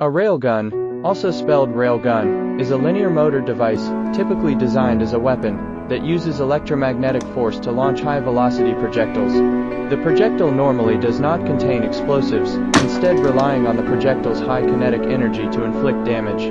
A railgun, also spelled railgun, is a linear motor device, typically designed as a weapon, that uses electromagnetic force to launch high-velocity projectiles. The projectile normally does not contain explosives, instead relying on the projectile's high kinetic energy to inflict damage.